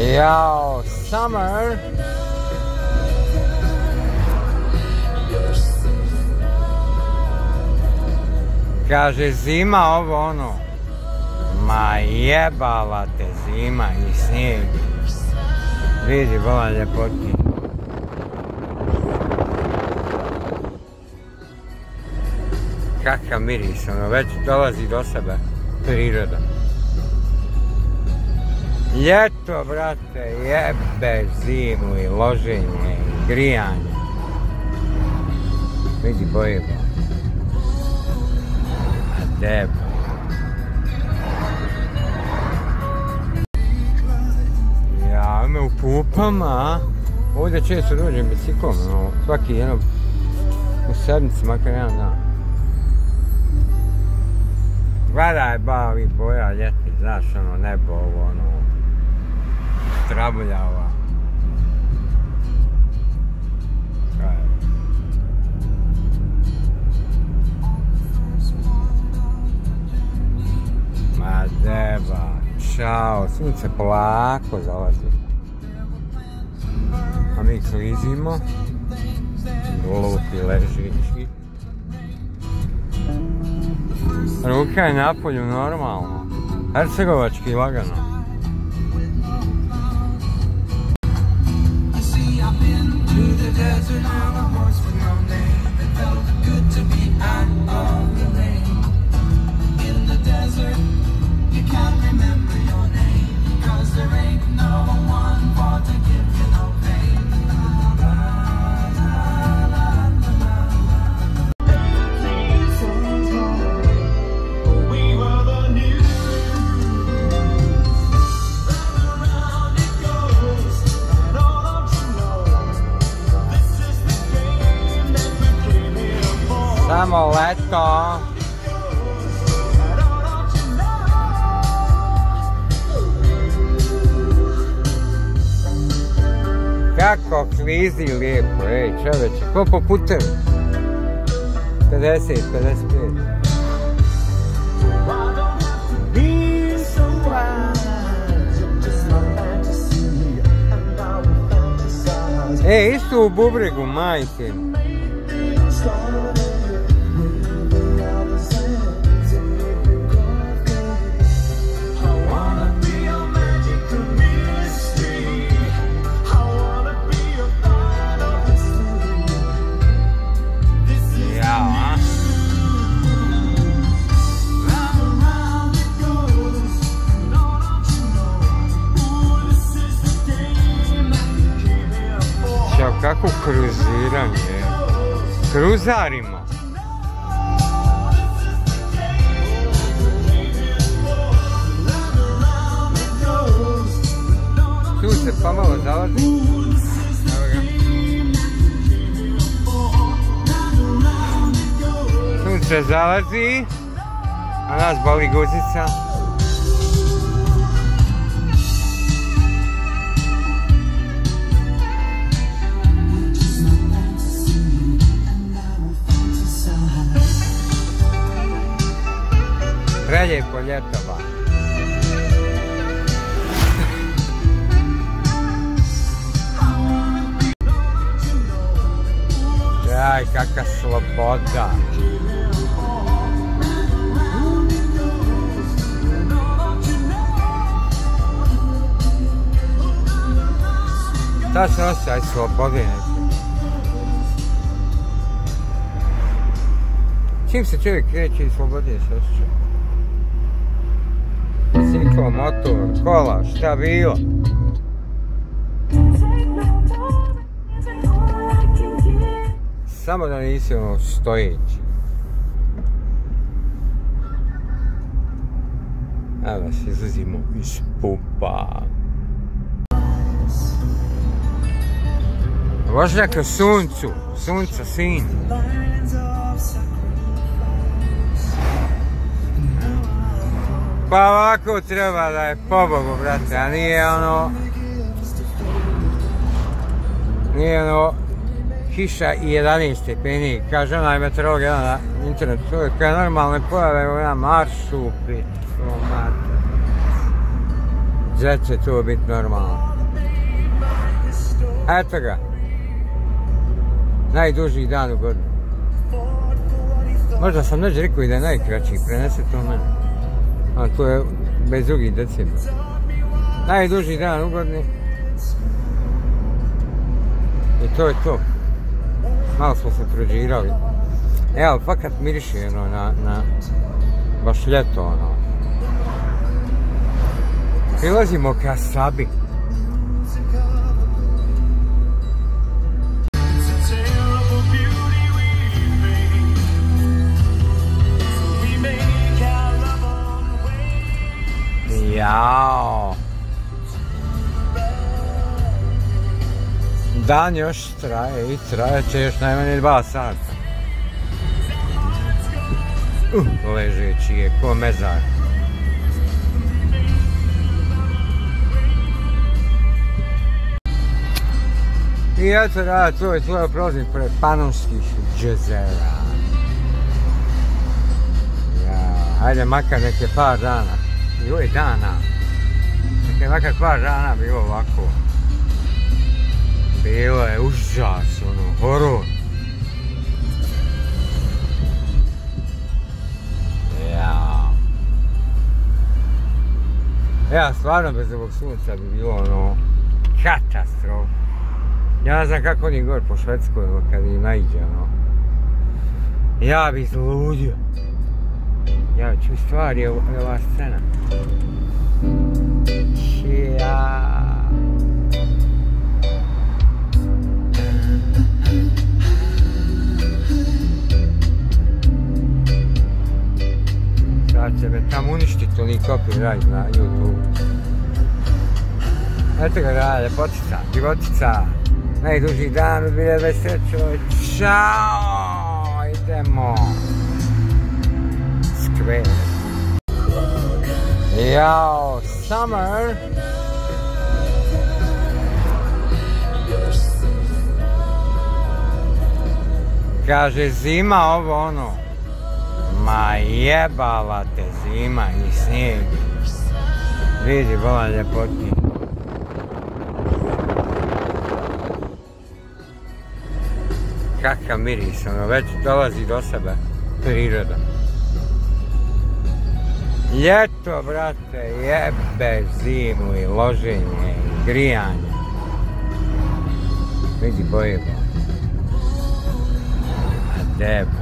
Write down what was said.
Jao, summer. Kaže zima ovo ono. Ma jebala te zima i snijeg. Vidi, vola ljepotki. Kakav miris, ono, već dolazi do sebe priroda. Ljeto, brate, jebe zimu i loženje i grijanje. Vidi bojeba. A deba. Ja me u pupama, ovdje često dođem biciklom, ono, svaki jedno u sedmici, makar jedan dan. Gledaj ba ovih boja ljetnih, znaš ono nebo ovo ono trabuljava. Ma deba, čao, sunce polako zalazi. A mi klizimo, lupi ležići. Ruka je napolju normalno. Hercegovački lagano. Samo leto. Kako klizi lijepo, ej čoveče, ko po putevi? 50, 55. E, isto u bubregu, majke. Kako kruziranje. Kruzarimo. Tu se pomalo zalazi. Evo ga. Sunce zalazi, a nas boli guzica. Kakva sloboda. Ta se osjećaj slobode. Čim se čovjek kreće i slobodnije se osjeća. Bicikl, motor, kola, šta bilo. Samo da nisi ono stojeći. Evo se izlazimo iz pupa. Vožnjak u suncu, sunca sin. Pa ovako treba da je pobogu, brate, a nije ono... Nije ono... Kiša i 11 stepeni, kaže onaj meteorolog jedan na internetu, to je kada normalne pojave u jedan maršu, mate. Gdje će to biti normalno? Eto ga. Najduži dan u godinu. Možda sam neđe rekao i da je najkraći, prenese to mene. A to je bez drugih decima. Najduži dan u godini. I to je to. nasıl götüreceği abi. Ja, fakat mirişi no, na, na baš ljeto ono. Prilazimo ka Sabi. Jao. Dan još traje i traje će još najmanje dva sata. Uh, ležeći je ko mezar. I eto da, to je tvoj prolazim pored panonskih džezera. Ja, ajde makar neke par dana. Joj dana. Neke makar par dana bilo ovako. Bilo je užas, ono, horor. Ja. Ja, stvarno bez ovog sunca bi bilo ono, katastrofa. Ja ne znam kako oni gore po Švedskoj, ono, kad im naiđe, ono. Ja bi zludio. Ja ću stvari, evo evo ova scena. Oni copyright na YouTube. Eto ga da, ljepotica, životica. Najduži dan u 2023. Ćao! Idemo! Square. Jao, summer! Kaže zima ovo ono. Ma jebala te zima i snijeg. Vidi, volan ljepotnji. Kakav miris, ono, već dolazi do sebe priroda. Ljeto, brate, jebe zimu i loženje i grijanje. Vidi boje. A debo.